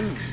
too.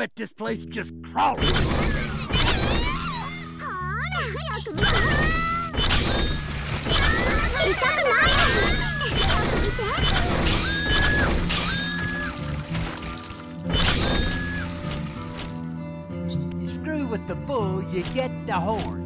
bet this place just crawls. You screw with the bull, you get the horn.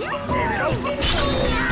Give it up.